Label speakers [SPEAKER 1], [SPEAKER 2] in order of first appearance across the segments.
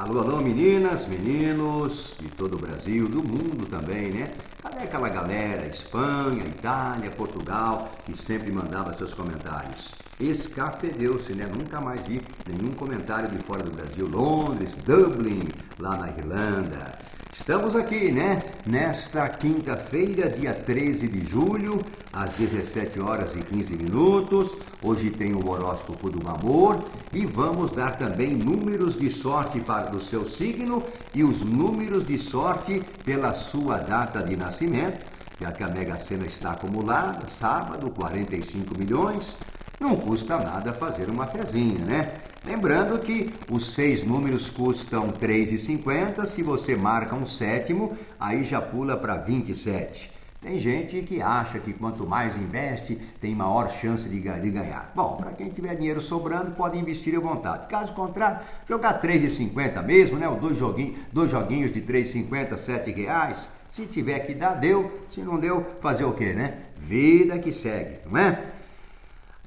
[SPEAKER 1] Alô, alô, meninas, meninos de todo o Brasil, do mundo também, né? Cadê aquela galera, Espanha, Itália, Portugal, que sempre mandava seus comentários? Escafedeu-se, né? Nunca mais vi nenhum comentário de fora do Brasil. Londres, Dublin, lá na Irlanda. Estamos aqui, né? Nesta quinta-feira, dia 13 de julho, às 17 horas e 15 minutos. Hoje tem o horóscopo do amor e vamos dar também números de sorte para o seu signo e os números de sorte pela sua data de nascimento, já que a Mega Sena está acumulada, sábado, 45 milhões. Não custa nada fazer uma fezinha, né? Lembrando que os seis números custam R$ 3,50. Se você marca um sétimo, aí já pula para 27. Tem gente que acha que quanto mais investe, tem maior chance de, de ganhar. Bom, para quem tiver dinheiro sobrando, pode investir à vontade. Caso contrário, jogar R$ 3,50 mesmo, né? Dois joguinhos, dois joguinhos de R$ 3,50, R$ reais. Se tiver que dar, deu. Se não deu, fazer o quê, né? Vida que segue, não é?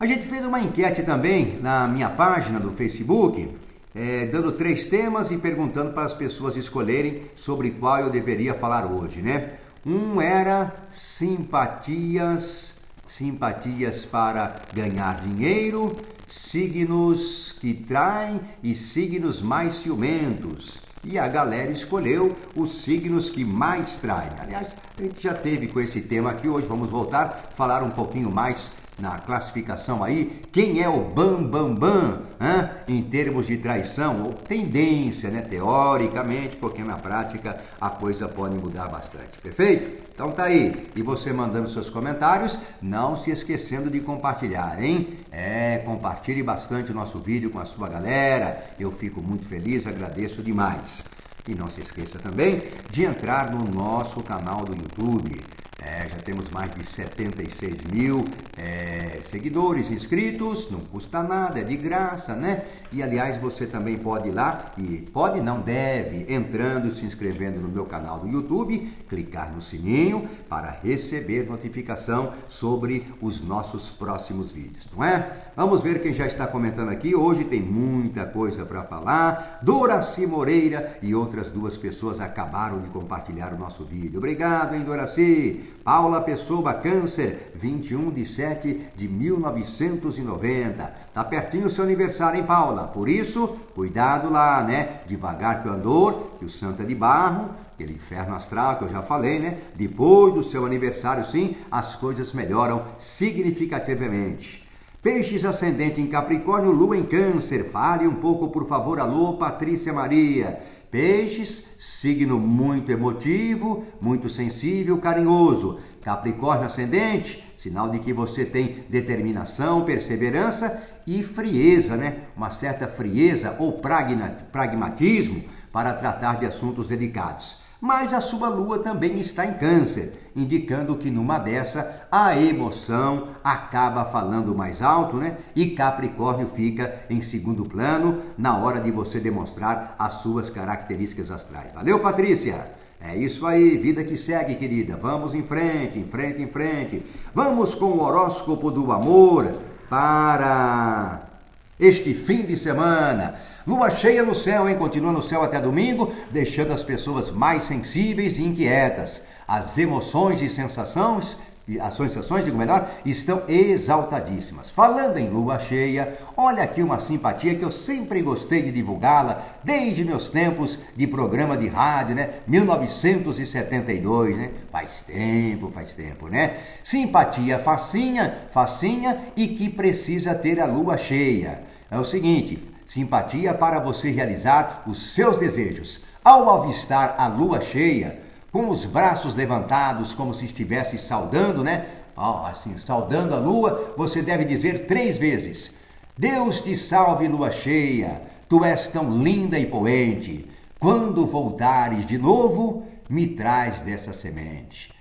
[SPEAKER 1] A gente fez uma enquete também na minha página do Facebook, é, dando três temas e perguntando para as pessoas escolherem sobre qual eu deveria falar hoje, né? Um era simpatias, simpatias para ganhar dinheiro, signos que traem e signos mais ciumentos. E a galera escolheu os signos que mais traem. Aliás, a gente já teve com esse tema aqui, hoje vamos voltar a falar um pouquinho mais na classificação aí, quem é o bam bam bam, hein? em termos de traição ou tendência, né, teoricamente, porque na prática a coisa pode mudar bastante. Perfeito? Então tá aí. E você mandando seus comentários, não se esquecendo de compartilhar, hein? É, compartilhe bastante o nosso vídeo com a sua galera. Eu fico muito feliz, agradeço demais. E não se esqueça também de entrar no nosso canal do YouTube. É, já temos mais de 76 mil é, seguidores inscritos, não custa nada, é de graça, né? E aliás, você também pode ir lá e pode, não deve, entrando, se inscrevendo no meu canal do YouTube, clicar no sininho para receber notificação sobre os nossos próximos vídeos, não é? Vamos ver quem já está comentando aqui. Hoje tem muita coisa para falar. Doraci Moreira e outras duas pessoas acabaram de compartilhar o nosso vídeo. Obrigado, hein, Doraci? Paula Pessoa, câncer, 21 de 7 de 1990. Tá pertinho o seu aniversário, hein, Paula? Por isso, cuidado lá, né? Devagar que o andor, que o santo é de barro, aquele inferno astral que eu já falei, né? Depois do seu aniversário, sim, as coisas melhoram significativamente. Peixes ascendente em Capricórnio, Lua em Câncer. Fale um pouco, por favor, alô, Patrícia Maria. Peixes, signo muito emotivo, muito sensível, carinhoso. Capricórnio ascendente, sinal de que você tem determinação, perseverança e frieza, né? Uma certa frieza ou pragmatismo para tratar de assuntos delicados mas a sua lua também está em Câncer, indicando que numa dessa a emoção acaba falando mais alto, né? E Capricórnio fica em segundo plano na hora de você demonstrar as suas características astrais. Valeu, Patrícia! É isso aí, vida que segue, querida. Vamos em frente, em frente, em frente. Vamos com o horóscopo do amor para este fim de semana. Lua cheia no céu, hein? Continua no céu até domingo, deixando as pessoas mais sensíveis e inquietas. As emoções e sensações as sensações, digo melhor, estão exaltadíssimas. Falando em lua cheia, olha aqui uma simpatia que eu sempre gostei de divulgá-la desde meus tempos de programa de rádio, né? 1972, né? Faz tempo, faz tempo, né? Simpatia facinha, facinha e que precisa ter a lua cheia. É o seguinte, simpatia para você realizar os seus desejos. Ao avistar a lua cheia, com os braços levantados, como se estivesse saudando, né? Assim, saudando a lua, você deve dizer três vezes: Deus te salve, lua cheia, tu és tão linda e poente. Quando voltares de novo, me traz dessa semente.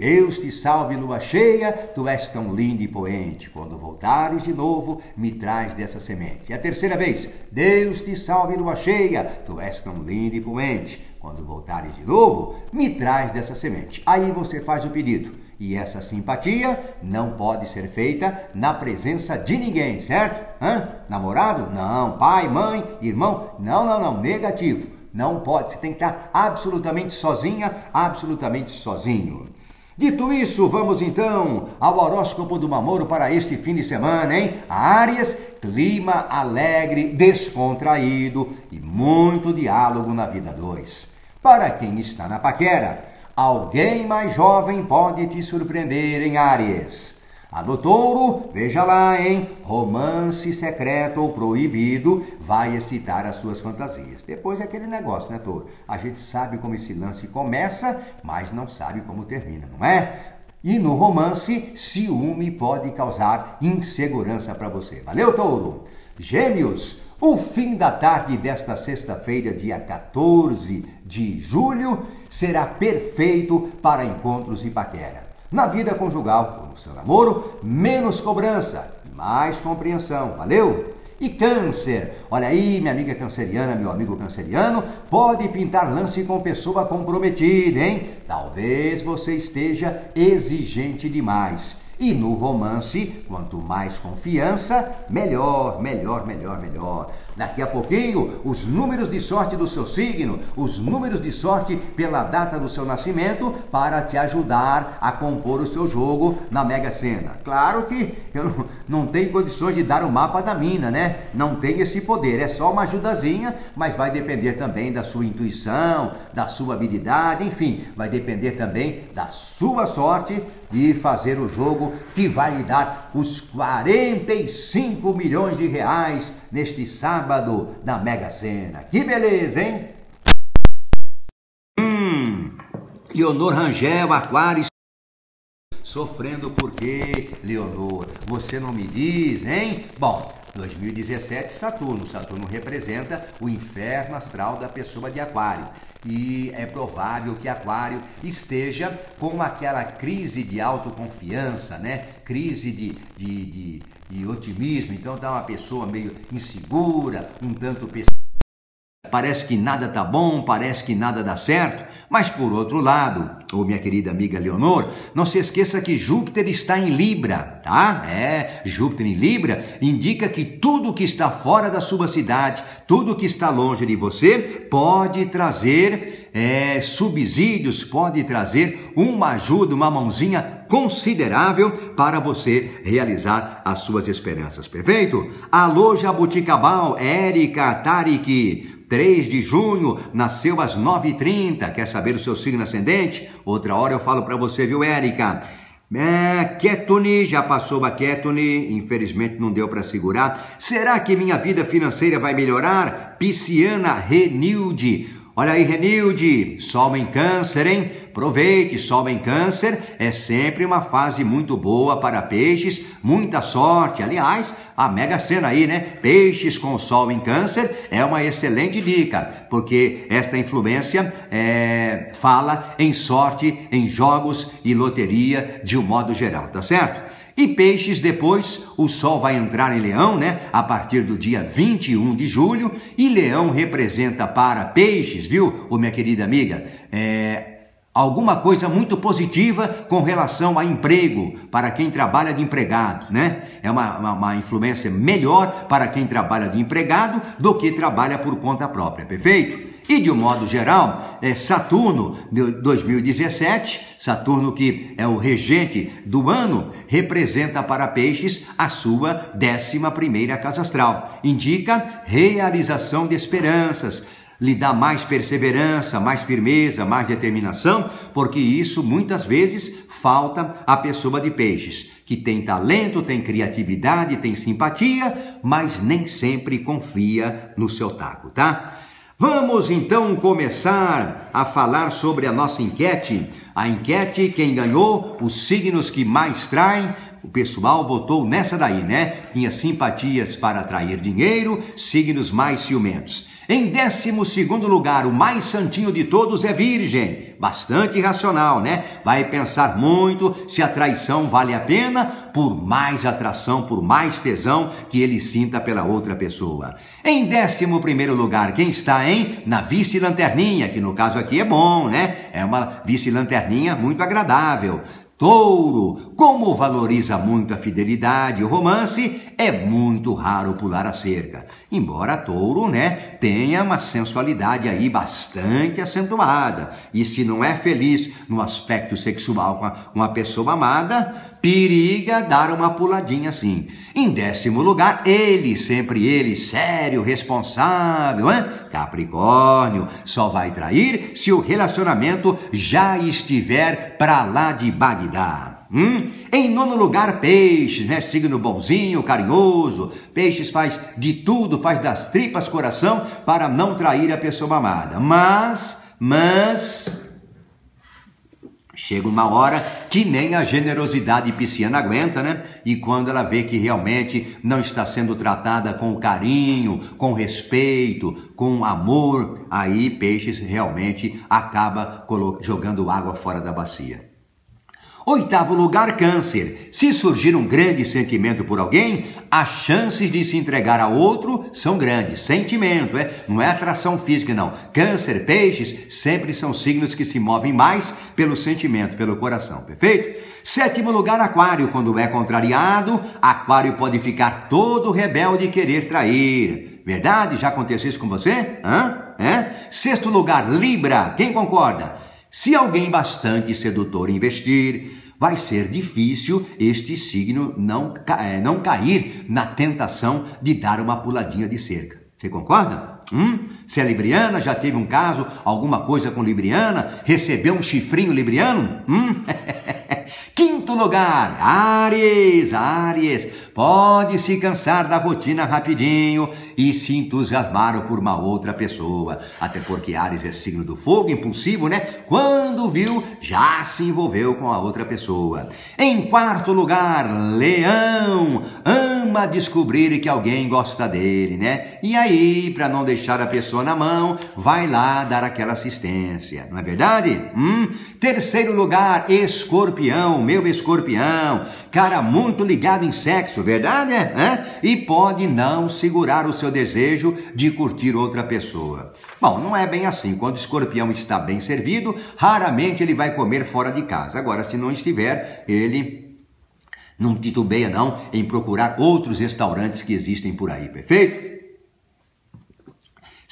[SPEAKER 1] Deus te salve, lua cheia, tu és tão linda e poente. Quando voltares de novo, me traz dessa semente. E a terceira vez, Deus te salve, lua cheia, tu és tão linda e poente. Quando voltares de novo, me traz dessa semente. Aí você faz o pedido. E essa simpatia não pode ser feita na presença de ninguém, certo? Hã? Namorado? Não. Pai, mãe, irmão? Não, não, não. Negativo. Não pode. Você tem que estar absolutamente sozinha, absolutamente sozinho. Dito isso, vamos então ao horóscopo do Mamoro para este fim de semana, hein? Áries, clima alegre, descontraído e muito diálogo na vida 2. Para quem está na paquera, alguém mais jovem pode te surpreender em Áries. A do touro, veja lá, hein? Romance secreto ou proibido vai excitar as suas fantasias. Depois é aquele negócio, né, touro? A gente sabe como esse lance começa, mas não sabe como termina, não é? E no romance, ciúme pode causar insegurança para você. Valeu, touro? Gêmeos, o fim da tarde desta sexta-feira, dia 14 de julho, será perfeito para encontros e paquera. Na vida conjugal, no seu namoro, menos cobrança, mais compreensão. Valeu? E câncer, olha aí, minha amiga canceriana, meu amigo canceriano, pode pintar lance com pessoa comprometida, hein? Talvez você esteja exigente demais. E no romance, quanto mais confiança, melhor, melhor, melhor, melhor. Daqui a pouquinho, os números de sorte do seu signo, os números de sorte pela data do seu nascimento, para te ajudar a compor o seu jogo na Mega Sena. Claro que eu não, tenho condições de dar o mapa da mina, né? Não tem esse poder, é só uma ajudazinha, mas vai depender também da sua intuição, da sua habilidade, enfim, vai depender também da sua sorte de fazer o jogo que vai lhe dar os 45 milhões de reais neste sábado da Mega Sena. Que beleza, hein? Hum, Leonor Rangel, Aquário. Sofrendo por quê, Leonor? Você não me diz, hein? Bom, 2017, Saturno. Saturno representa o inferno astral da pessoa de Aquário. E é provável que Aquário esteja com aquela crise de autoconfiança, né? Crise de, de, de, otimismo. Então tá uma pessoa meio insegura, um tanto pessimista Parece que nada tá bom, parece que nada dá certo, mas por outro lado, ô minha querida amiga Leonor, não se esqueça que Júpiter está em Libra, tá? É, Júpiter em Libra indica que tudo que está fora da sua cidade, tudo que está longe de você, pode trazer é, subsídios, pode trazer uma ajuda, uma mãozinha considerável para você realizar as suas esperanças. Perfeito? Alô, Jabuticabal, Érica, Tariki. 3 de junho, nasceu às 9h30. Quer saber o seu signo ascendente? Outra hora eu falo para você, viu, Érica? É, Ketone, já passou a Ketone, infelizmente não deu para segurar. Será que minha vida financeira vai melhorar? Pisciana Renilde, Olha aí, Renilde, Sol em Câncer, hein? Aproveite, Sol em Câncer é sempre uma fase muito boa para peixes, muita sorte. Aliás, a mega cena aí, né? Peixes com Sol em Câncer é uma excelente dica, porque esta influência é, fala em sorte, em jogos e loteria de um modo geral, tá certo? E peixes depois, o sol vai entrar em leão, né? A partir do dia 21 de julho, e leão representa para peixes, viu, ô minha querida amiga? É, alguma coisa muito positiva com relação a emprego, para quem trabalha de empregado, né? É uma, uma, uma, influência melhor para quem trabalha de empregado do que trabalha por conta própria, perfeito? E de um modo geral, é Saturno de 2017, Saturno que é o regente do ano, representa para peixes a sua 11 primeira casa astral. Indica realização de esperanças, lhe dá mais perseverança, mais firmeza, mais determinação, porque isso muitas vezes falta à pessoa de peixes, que tem talento, tem criatividade, tem simpatia, mas nem sempre confia no seu taco, tá? Vamos então começar a falar sobre a nossa enquete. A enquete, quem ganhou, os signos que mais traem, o pessoal votou nessa daí, né? Tinha simpatias para atrair dinheiro, signos mais ciumentos. Em décimo segundo lugar, o mais santinho de todos é Virgem. Bastante racional, né? Vai pensar muito se a traição vale a pena por mais atração, por mais tesão que ele sinta pela outra pessoa. Em décimo primeiro lugar, quem está, hein? Na vice-lanterninha, que no caso aqui é bom, né? É uma vice-lanterninha muito agradável. Touro, como valoriza muito a fidelidade e o romance, é muito raro pular a cerca. Embora Touro, né, tenha uma sensualidade aí bastante acentuada. E se não é feliz no aspecto sexual com a, com a pessoa amada, periga dar uma puladinha assim. Em décimo lugar, ele, sempre ele, sério, responsável, hein? Capricórnio, só vai trair se o relacionamento já estiver para lá de Bagdá. Hum? Em nono lugar, peixes, né? Signo bonzinho, carinhoso. Peixes faz de tudo, faz das tripas coração para não trair a pessoa amada. Mas, mas, Chega uma hora que nem a generosidade pisciana aguenta, né? E quando ela vê que realmente não está sendo tratada com carinho, com respeito, com amor, aí peixes realmente acaba jogando água fora da bacia. Oitavo lugar, câncer. Se surgir um grande sentimento por alguém, as chances de se entregar a outro são grandes. Sentimento, é? Não é atração física, não. Câncer, peixes, sempre são signos que se movem mais pelo sentimento, pelo coração, perfeito? Sétimo lugar, aquário. Quando é contrariado, aquário pode ficar todo rebelde e querer trair. Verdade? Já aconteceu isso com você? Hã? É? Sexto lugar, Libra. Quem concorda? Se alguém bastante sedutor investir, vai ser difícil este signo não, é, não cair na tentação de dar uma puladinha de cerca. Você concorda? Hum? Se é libriana, já teve um caso, alguma coisa com libriana, recebeu um chifrinho libriano? Hum? Quinto lugar, Ares, Ares, pode se cansar da rotina rapidinho e se entusiasmar por uma outra pessoa. Até porque Ares é signo do fogo, impulsivo, né? Quando viu, já se envolveu com a outra pessoa. Em quarto lugar, Leão, ama descobrir que alguém gosta dele, né? E aí, para não deixar a pessoa na mão, vai lá dar aquela assistência, não é verdade? Hum? Terceiro lugar, Escorpião, meu escorpião, cara muito ligado em sexo, verdade? É? E pode não segurar o seu desejo de curtir outra pessoa. Bom, não é bem assim. Quando o escorpião está bem servido, raramente ele vai comer fora de casa. Agora, se não estiver, ele não titubeia não em procurar outros restaurantes que existem por aí, perfeito?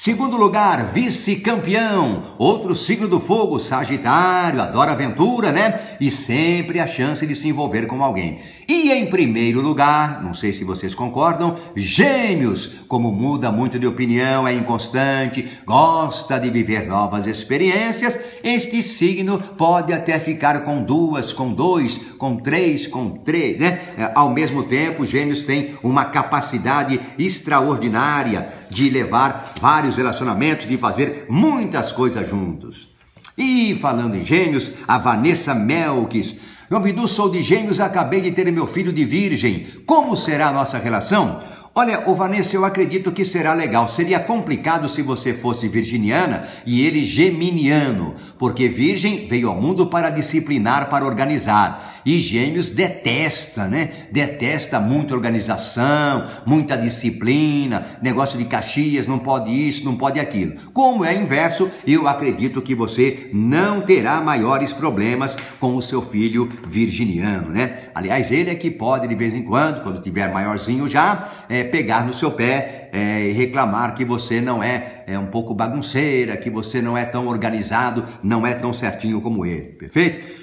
[SPEAKER 1] Segundo lugar, vice-campeão, outro signo do fogo, Sagitário, adora aventura, né? E sempre a chance de se envolver com alguém. E em primeiro lugar, não sei se vocês concordam, Gêmeos, como muda muito de opinião, é inconstante, gosta de viver novas experiências, este signo pode até ficar com duas, com dois, com três, com três, né? É, ao mesmo tempo, Gêmeos tem uma capacidade extraordinária de levar vários relacionamentos, de fazer muitas coisas juntos. E falando em gêmeos, a Vanessa Melques. Meu sou de gêmeos, acabei de ter meu filho de virgem. Como será a nossa relação? Olha, o Vanessa, eu acredito que será legal. Seria complicado se você fosse virginiana e ele geminiano, porque virgem veio ao mundo para disciplinar, para organizar. E Gêmeos detesta, né? Detesta muita organização, muita disciplina, negócio de Caxias, não pode isso, não pode aquilo. Como é inverso, eu acredito que você não terá maiores problemas com o seu filho virginiano, né? Aliás, ele é que pode de vez em quando, quando tiver maiorzinho já, é, pegar no seu pé é, e reclamar que você não é, é um pouco bagunceira, que você não é tão organizado, não é tão certinho como ele, perfeito?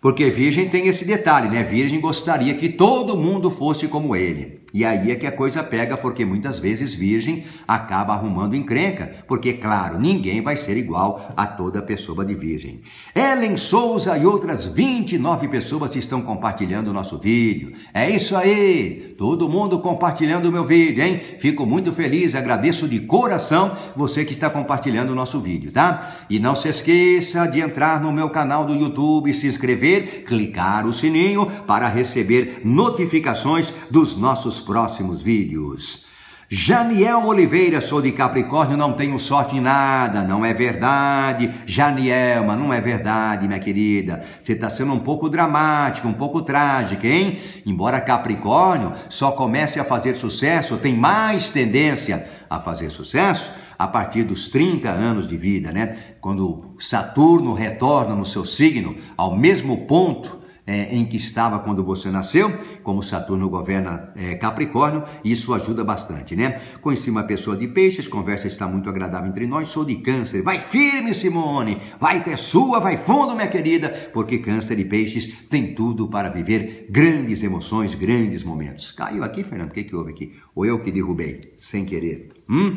[SPEAKER 1] Porque virgem tem esse detalhe, né? Virgem gostaria que todo mundo fosse como ele. E aí é que a coisa pega, porque muitas vezes virgem acaba arrumando encrenca, porque, claro, ninguém vai ser igual a toda pessoa de virgem. Ellen Souza e outras 29 pessoas estão compartilhando o nosso vídeo. É isso aí! Todo mundo compartilhando o meu vídeo, hein? Fico muito feliz, agradeço de coração você que está compartilhando o nosso vídeo, tá? E não se esqueça de entrar no meu canal do YouTube, se inscrever, clicar o sininho para receber notificações dos nossos próximos vídeos. Janiel Oliveira, sou de Capricórnio, não tenho sorte em nada, não é verdade. Janiel, mas não é verdade, minha querida. Você está sendo um pouco dramática, um pouco trágica, hein? Embora Capricórnio só comece a fazer sucesso, tem mais tendência a fazer sucesso a partir dos 30 anos de vida, né? Quando Saturno retorna no seu signo ao mesmo ponto é, em que estava quando você nasceu, como Saturno governa é, Capricórnio, isso ajuda bastante, né? Conheci uma pessoa de peixes, conversa está muito agradável entre nós, sou de câncer. Vai firme, Simone, vai que é sua, vai fundo, minha querida, porque câncer e peixes tem tudo para viver grandes emoções, grandes momentos. Caiu aqui, Fernando, o que, que houve aqui? Ou eu que derrubei, sem querer? Hum?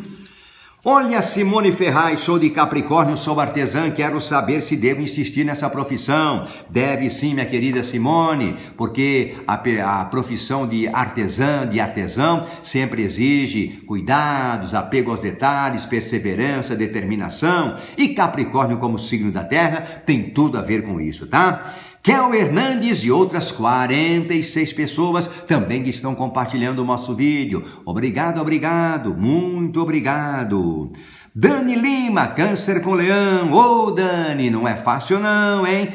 [SPEAKER 1] Olha, Simone Ferraz, sou de Capricórnio, sou artesã, quero saber se devo insistir nessa profissão. Deve sim, minha querida Simone, porque a, a profissão de artesã, de artesão, sempre exige cuidados, apego aos detalhes, perseverança, determinação. E Capricórnio, como signo da Terra, tem tudo a ver com isso, tá? Kel Hernandes e outras 46 pessoas também estão compartilhando o nosso vídeo. Obrigado, obrigado, muito obrigado. Dani Lima, câncer com leão. Ô oh, Dani, não é fácil não, hein?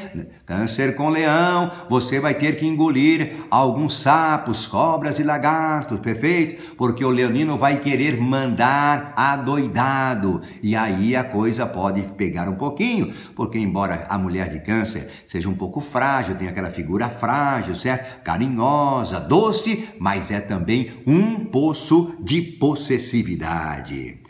[SPEAKER 1] Câncer com leão, você vai ter que engolir alguns sapos, cobras e lagartos, perfeito? Porque o leonino vai querer mandar adoidado. E aí a coisa pode pegar um pouquinho, porque embora a mulher de câncer seja um pouco frágil, tem aquela figura frágil, certo? Carinhosa, doce, mas é também um poço de possessividade.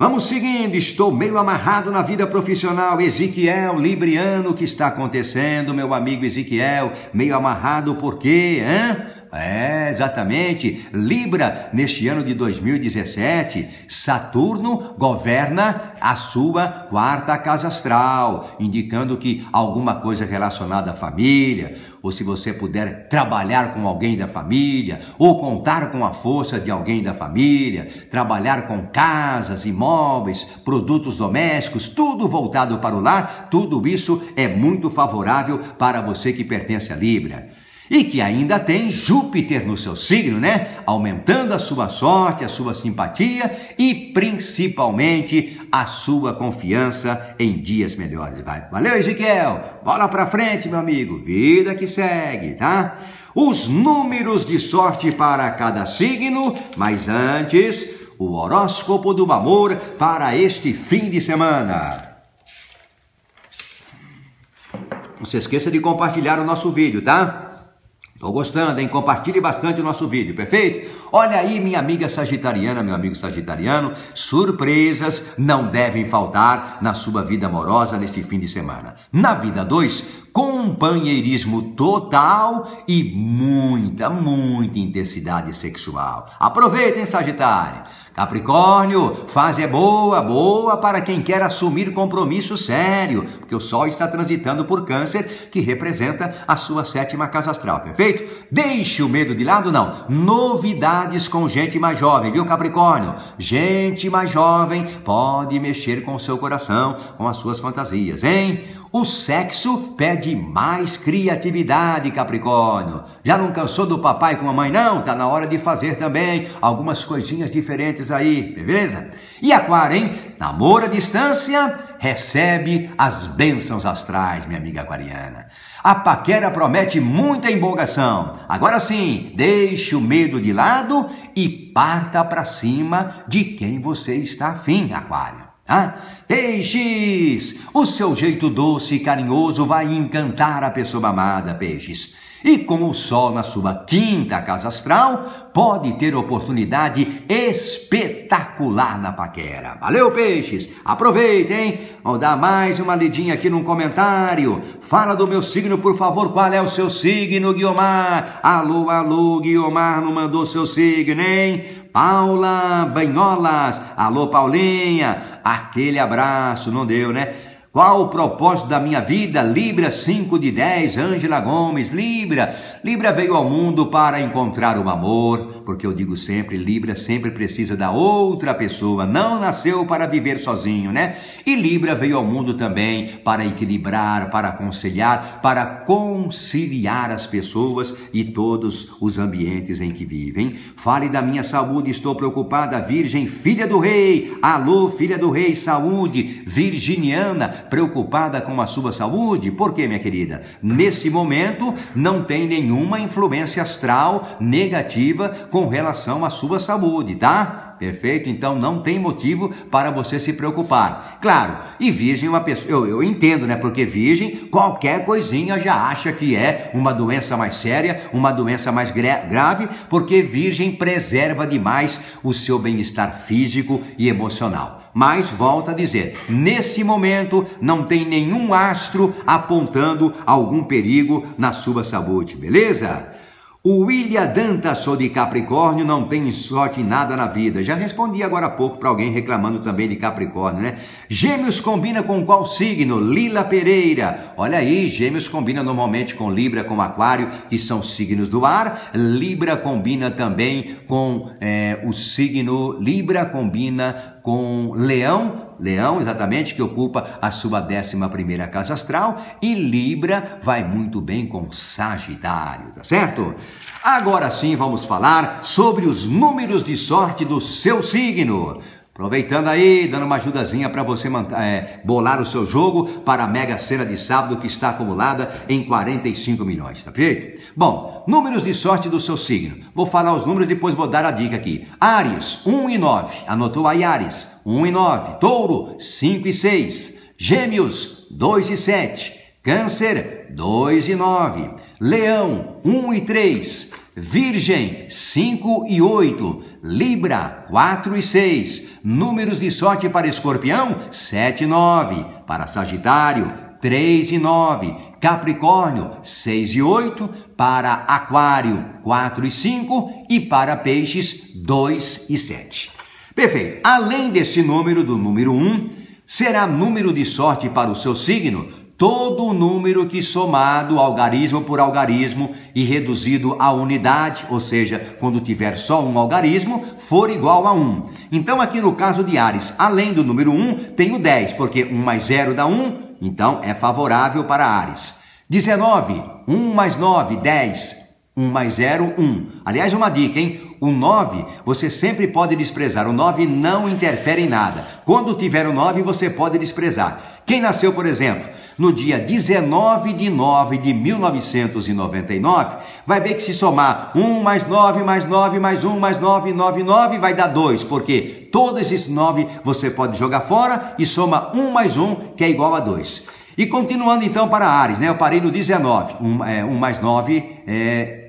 [SPEAKER 1] Vamos seguindo, estou meio amarrado na vida profissional. Ezequiel, Libriano, o que está acontecendo, meu amigo Ezequiel? Meio amarrado por quê, hein? É, exatamente. Libra, neste ano de 2017, Saturno governa a sua quarta casa astral, indicando que alguma coisa relacionada à família, ou se você puder trabalhar com alguém da família, ou contar com a força de alguém da família, trabalhar com casas, imóveis, produtos domésticos, tudo voltado para o lar, tudo isso é muito favorável para você que pertence a Libra e que ainda tem Júpiter no seu signo, né? Aumentando a sua sorte, a sua simpatia e principalmente a sua confiança em dias melhores. Vai. Valeu, Ezequiel. Bola para frente, meu amigo. Vida que segue, tá? Os números de sorte para cada signo, mas antes, o horóscopo do amor para este fim de semana. Não se esqueça de compartilhar o nosso vídeo, tá? Estou gostando, hein? Compartilhe bastante o nosso vídeo, perfeito? Olha aí, minha amiga sagitariana, meu amigo sagitariano, surpresas não devem faltar na sua vida amorosa neste fim de semana. Na vida 2, companheirismo total e muita, muita intensidade sexual. Aproveitem, Sagitário. Capricórnio, fase é boa, boa para quem quer assumir compromisso sério, porque o Sol está transitando por Câncer, que representa a sua sétima casa astral, perfeito? Deixe o medo de lado, não. Novidades com gente mais jovem, viu, Capricórnio? Gente mais jovem pode mexer com o seu coração, com as suas fantasias, hein? O sexo pede mais criatividade, Capricórnio. Já não cansou do papai com a mãe, não? Tá na hora de fazer também algumas coisinhas diferentes aí, beleza? E Aquário, hein? Namoro à distância, recebe as bênçãos astrais, minha amiga aquariana. A paquera promete muita empolgação. Agora sim, deixe o medo de lado e parta para cima de quem você está afim, Aquário. Ah, peixes! O seu jeito doce e carinhoso vai encantar a pessoa amada, peixes. E com o Sol na sua quinta casa astral, pode ter oportunidade espetacular na paquera. Valeu, peixes! Aproveitem! Vou dar mais uma lidinha aqui num comentário. Fala do meu signo, por favor. Qual é o seu signo, Guiomar? Alô, alô, Guiomar não mandou seu signo, hein? Paula Banholas, alô Paulinha, aquele abraço, não deu, né? Qual o propósito da minha vida? Libra 5 de 10, Ângela Gomes, Libra. Libra veio ao mundo para encontrar o amor, porque eu digo sempre, Libra sempre precisa da outra pessoa, não nasceu para viver sozinho, né? E Libra veio ao mundo também para equilibrar, para aconselhar, para conciliar as pessoas e todos os ambientes em que vivem. Fale da minha saúde, estou preocupada, Virgem, filha do rei. Alô, filha do rei, saúde, virginiana preocupada com a sua saúde? Por quê, minha querida? Nesse momento não tem nenhuma influência astral negativa com com relação à sua saúde, tá? Perfeito? Então não tem motivo para você se preocupar. Claro, e virgem é uma pessoa, eu, eu entendo, né? Porque virgem, qualquer coisinha já acha que é uma doença mais séria, uma doença mais grave, porque virgem preserva demais o seu bem-estar físico e emocional. Mas volta a dizer, nesse momento não tem nenhum astro apontando algum perigo na sua saúde, beleza? O William Dantas, sou de Capricórnio, não tem sorte em nada na vida. Já respondi agora há pouco para alguém reclamando também de Capricórnio, né? Gêmeos combina com qual signo? Lila Pereira. Olha aí, Gêmeos combina normalmente com Libra, com Aquário, que são signos do ar. Libra combina também com é, o signo. Libra combina com Leão, Leão, exatamente, que ocupa a sua 11 casa astral, e Libra vai muito bem com Sagitário, tá certo? Agora sim vamos falar sobre os números de sorte do seu signo. Aproveitando aí, dando uma ajudazinha para você é, bolar o seu jogo para a Mega Sena de sábado que está acumulada em 45 milhões, tá feito? Bom, números de sorte do seu signo. Vou falar os números, depois vou dar a dica aqui. Ares, 1 e 9. Anotou aí Ares, 1 e 9. Touro, 5 e 6. Gêmeos, 2 e 7. Câncer, 2 e 9. Leão, 1 e 3. Virgem, 5 e 8. Libra, 4 e 6. Números de sorte para Escorpião, 7 e 9. Para Sagitário, 3 e 9. Capricórnio, 6 e 8. Para Aquário, 4 e 5. E para Peixes, 2 e 7. Perfeito. Além desse número do número 1, será número de sorte para o seu signo todo o número que somado algarismo por algarismo e reduzido à unidade, ou seja, quando tiver só um algarismo, for igual a 1. Então aqui no caso de Ares, além do número 1, tem o 10, porque 1 mais 0 dá 1, então é favorável para Ares. 19, 1 mais 9, 10. 1 mais 0, 1. Aliás, uma dica, hein? O 9 você sempre pode desprezar. O 9 não interfere em nada. Quando tiver o 9, você pode desprezar. Quem nasceu, por exemplo, no dia 19 de 9 de 1999, vai ver que se somar 1 mais 9 mais 9 mais 1 mais 9, 9, 9 vai dar 2, porque todos esses 9 você pode jogar fora e soma 1 mais 1, que é igual a 2. E continuando então para Ares, né? Eu parei no 19. 1, é, 1 mais 9 é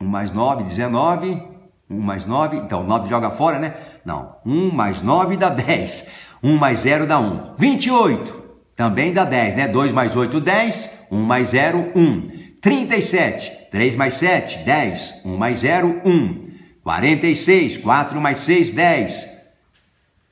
[SPEAKER 1] 1 mais 9, 19. 1 mais 9, então 9 joga fora, né? Não, 1 mais 9 dá 10. 1 mais 0 dá 1. 28. Também dá 10, né? 2 mais 8, 10. 1 mais 0, 1. 37. 3 mais 7, 10. 1 mais 0, 1. 46. 4 mais 6, 10.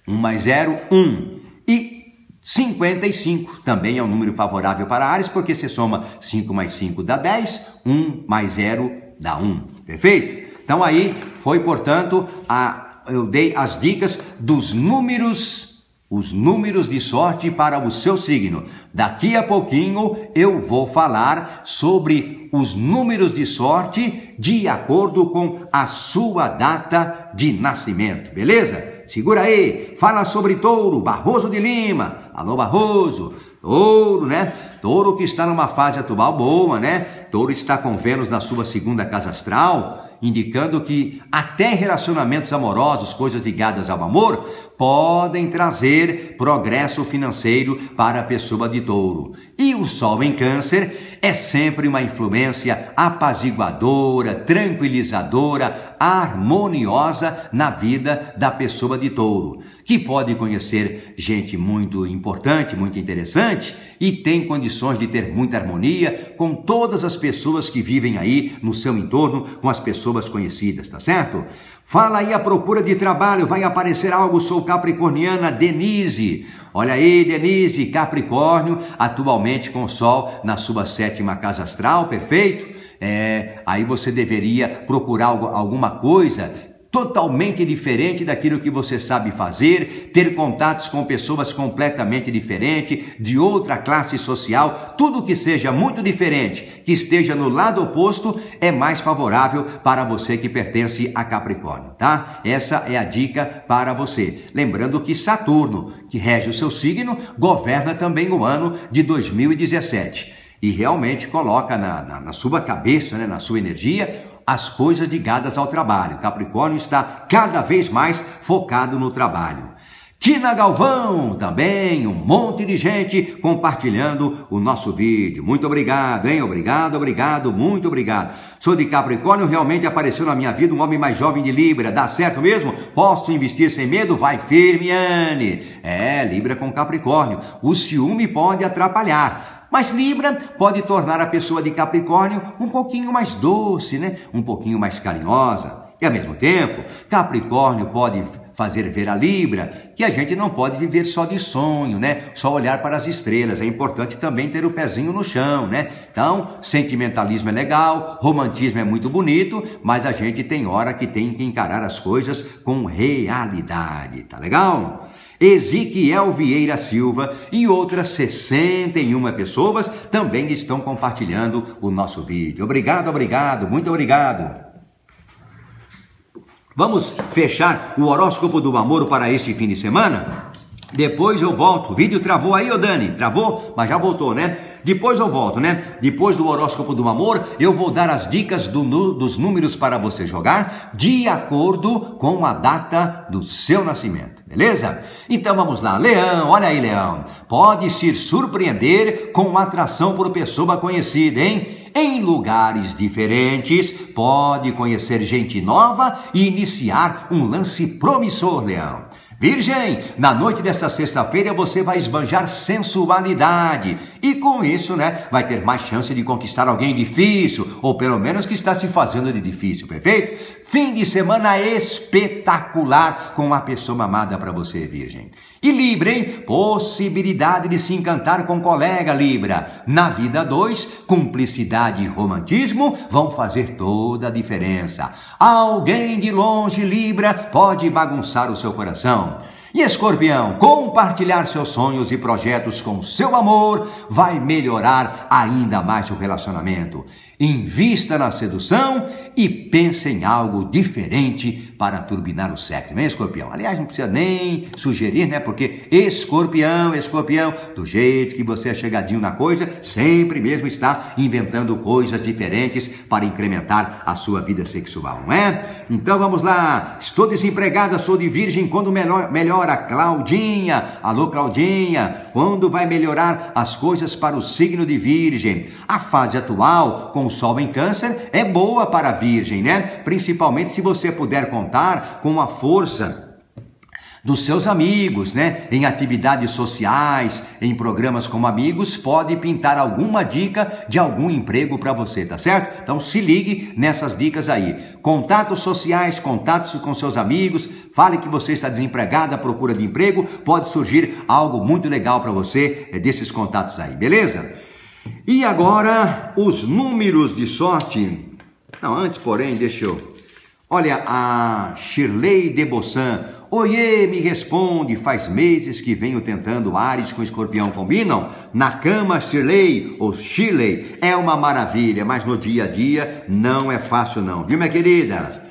[SPEAKER 1] 1 mais 0, 1. E 55 também é um número favorável para Ares, porque se soma 5 mais 5 dá 10. 1 mais 0 dá 1. Perfeito? Então aí foi, portanto, a, eu dei as dicas dos números os números de sorte para o seu signo. Daqui a pouquinho eu vou falar sobre os números de sorte de acordo com a sua data de nascimento, beleza? Segura aí, fala sobre touro, Barroso de Lima. Alô, Barroso. Touro, né? Touro que está numa fase atual boa, né? Touro está com Vênus na sua segunda casa astral indicando que até relacionamentos amorosos, coisas ligadas ao amor, podem trazer progresso financeiro para a pessoa de touro. E o Sol em Câncer é sempre uma influência apaziguadora, tranquilizadora, harmoniosa na vida da pessoa de touro, que pode conhecer gente muito importante, muito interessante e tem condições de ter muita harmonia com todas as pessoas que vivem aí no seu entorno, com as pessoas conhecidas, tá certo? Fala aí a procura de trabalho, vai aparecer algo, sou capricorniana Denise. Olha aí, Denise, Capricórnio, atualmente com Sol na sua sétima casa astral, perfeito? É, aí você deveria procurar alguma coisa totalmente diferente daquilo que você sabe fazer, ter contatos com pessoas completamente diferentes, de outra classe social, tudo que seja muito diferente, que esteja no lado oposto, é mais favorável para você que pertence a Capricórnio, tá? Essa é a dica para você. Lembrando que Saturno, que rege o seu signo, governa também o ano de 2017 e realmente coloca na, na, na sua cabeça, né, na sua energia, as coisas ligadas ao trabalho. Capricórnio está cada vez mais focado no trabalho. Tina Galvão, também um monte de gente compartilhando o nosso vídeo. Muito obrigado, hein? Obrigado, obrigado, muito obrigado. Sou de Capricórnio, realmente apareceu na minha vida um homem mais jovem de Libra. Dá certo mesmo? Posso investir sem medo? Vai firme, Anne. É, Libra com Capricórnio. O ciúme pode atrapalhar. Mas Libra pode tornar a pessoa de Capricórnio um pouquinho mais doce, né? Um pouquinho mais carinhosa. E ao mesmo tempo, Capricórnio pode fazer ver a Libra que a gente não pode viver só de sonho, né? Só olhar para as estrelas. É importante também ter o pezinho no chão, né? Então, sentimentalismo é legal, romantismo é muito bonito, mas a gente tem hora que tem que encarar as coisas com realidade, tá legal? Ezequiel Vieira Silva e outras 61 pessoas também estão compartilhando o nosso vídeo. Obrigado, obrigado, muito obrigado. Vamos fechar o horóscopo do amor para este fim de semana? Depois eu volto. O vídeo travou aí, ô Dani? Travou? Mas já voltou, né? Depois eu volto, né? Depois do horóscopo do amor, eu vou dar as dicas do, dos números para você jogar de acordo com a data do seu nascimento, beleza? Então vamos lá, Leão, olha aí, Leão. Pode se surpreender com atração por pessoa conhecida, hein? em lugares diferentes, pode conhecer gente nova e iniciar um lance promissor, Leão. Virgem, na noite desta sexta-feira você vai esbanjar sensualidade e com isso, né, vai ter mais chance de conquistar alguém difícil ou pelo menos que está se fazendo de difícil, perfeito? Fim de semana espetacular com uma pessoa amada para você, Virgem. E Libra, hein? Possibilidade de se encantar com colega, Libra. Na vida 2, cumplicidade e romantismo vão fazer toda a diferença. Alguém de longe, Libra, pode bagunçar o seu coração. E escorpião, compartilhar seus sonhos e projetos com seu amor vai melhorar ainda mais o relacionamento. Invista na sedução e pense em algo diferente para turbinar o sexo, não é, escorpião? Aliás, não precisa nem sugerir, né? Porque escorpião, escorpião, do jeito que você é chegadinho na coisa, sempre mesmo está inventando coisas diferentes para incrementar a sua vida sexual, não é? Então vamos lá. Estou desempregada, sou de virgem. Quando melhor, melhora, Claudinha? Alô, Claudinha. Quando vai melhorar as coisas para o signo de virgem? A fase atual, com o sol em câncer, é boa para a virgem, né? Principalmente se você puder contar com a força dos seus amigos, né? Em atividades sociais, em programas como amigos, pode pintar alguma dica de algum emprego para você, tá certo? Então se ligue nessas dicas aí. Contatos sociais, contatos com seus amigos, fale que você está desempregado à procura de emprego, pode surgir algo muito legal para você é, desses contatos aí, beleza? E agora os números de sorte. Não, antes, porém, deixa eu. Olha, a Shirley de Bossan. Oiê, me responde. Faz meses que venho tentando Ares com escorpião combinam? Na cama, Shirley ou Shirley é uma maravilha, mas no dia a dia não é fácil, não. Viu, minha querida?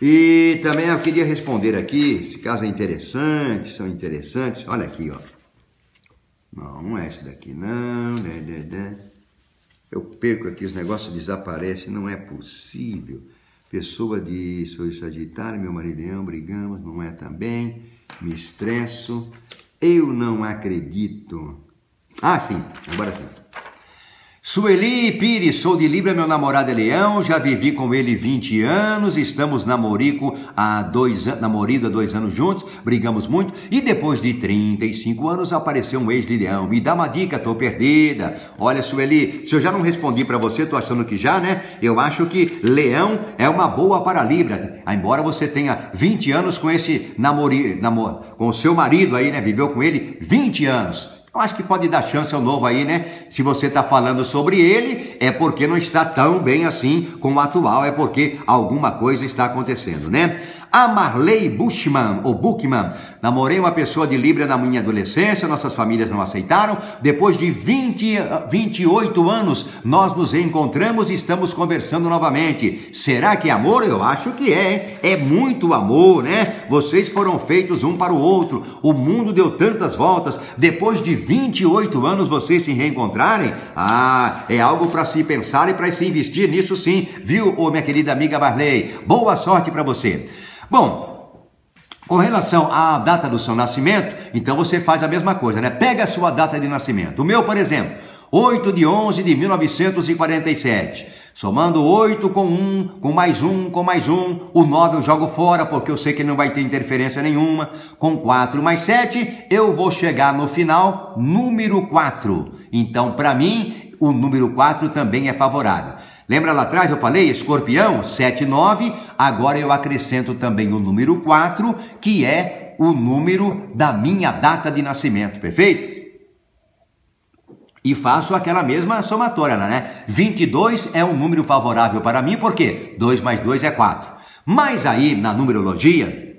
[SPEAKER 1] E também eu queria responder aqui, esse caso é interessante, são interessantes. Olha aqui, ó. Não, não é esse daqui, não. Eu perco aqui, os negócios desaparecem, não é possível. Pessoa de sou Sagitário, meu marido é brigamos, não é também. Me estresso. Eu não acredito. Ah, sim, agora sim. Sueli Pires, sou de Libra, meu namorado é Leão, já vivi com ele 20 anos, estamos namorico há dois anos, namorido há dois anos juntos, brigamos muito, e depois de 35 anos apareceu um ex de Leão. Me dá uma dica, tô perdida. Olha, Sueli, se eu já não respondi para você, tô achando que já, né? Eu acho que Leão é uma boa para Libra, embora você tenha 20 anos com esse namori, namor, com o seu marido aí, né? Viveu com ele 20 anos. Eu acho que pode dar chance ao novo aí, né? Se você está falando sobre ele, é porque não está tão bem assim com o atual, é porque alguma coisa está acontecendo, né? A Marley Bushman, ou Buchman, namorei uma pessoa de Libra na minha adolescência, nossas famílias não aceitaram. Depois de 20, 28 anos, nós nos encontramos e estamos conversando novamente. Será que é amor? Eu acho que é. É muito amor, né? Vocês foram feitos um para o outro. O mundo deu tantas voltas. Depois de 28 anos, vocês se reencontrarem? Ah, é algo para se pensar e para se investir nisso sim, viu, ô minha querida amiga Marley? Boa sorte para você. Bom, com relação à data do seu nascimento, então você faz a mesma coisa, né? Pega a sua data de nascimento. O meu, por exemplo, 8 de 11 de 1947. Somando 8 com 1, com mais 1, com mais 1. O 9 eu jogo fora porque eu sei que não vai ter interferência nenhuma. Com 4 mais 7, eu vou chegar no final, número 4. Então, para mim, o número 4 também é favorável. Lembra lá atrás eu falei escorpião 7, 9? Agora eu acrescento também o número 4, que é o número da minha data de nascimento, perfeito? E faço aquela mesma somatória, né? 22 é um número favorável para mim, porque 2 mais 2 é 4. Mas aí, na numerologia,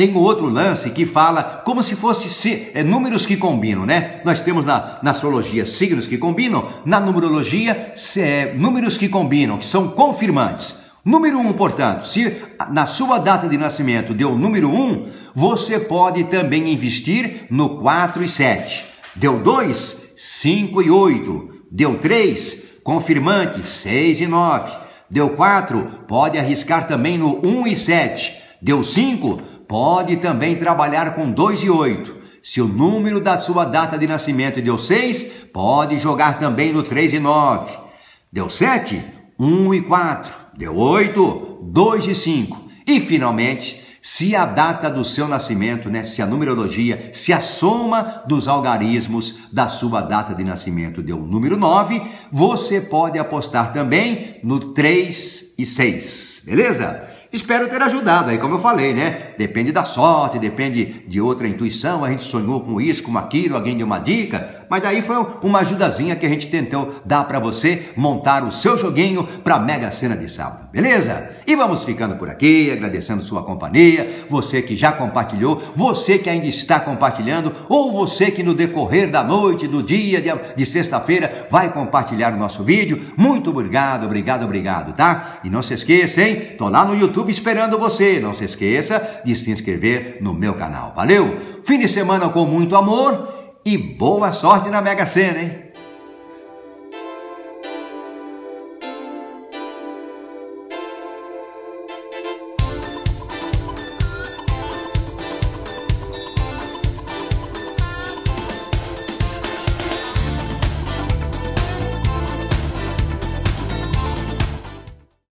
[SPEAKER 1] tem outro lance que fala como se fosse é, números que combinam, né? Nós temos na, na astrologia signos que combinam, na numerologia é, números que combinam, que são confirmantes. Número 1, um, portanto, se na sua data de nascimento deu número 1, um, você pode também investir no 4 e 7. Deu 2, 5 e 8. Deu 3, confirmante, 6 e 9. Deu 4, pode arriscar também no 1 e 7. Deu 5, Pode também trabalhar com 2 e 8. Se o número da sua data de nascimento deu 6, pode jogar também no 3 e 9. Deu 7, 1 e 4. Deu 8, 2 e 5. E finalmente, se a data do seu nascimento, né, se a numerologia, se a soma dos algarismos da sua data de nascimento deu o número 9, você pode apostar também no 3 e 6. Beleza? Espero ter ajudado aí, como eu falei, né? Depende da sorte, depende de outra intuição. A gente sonhou com isso, com aquilo, alguém deu uma dica. Mas aí foi uma ajudazinha que a gente tentou dar para você montar o seu joguinho para Mega Sena de sábado, beleza? E vamos ficando por aqui, agradecendo sua companhia, você que já compartilhou, você que ainda está compartilhando, ou você que no decorrer da noite, do dia de, sexta-feira vai compartilhar o nosso vídeo. Muito obrigado, obrigado, obrigado, tá? E não se esqueça, hein? Tô lá no YouTube esperando você. Não se esqueça de se inscrever no meu canal. Valeu? Fim de semana com muito amor e boa sorte na Mega Sena, hein?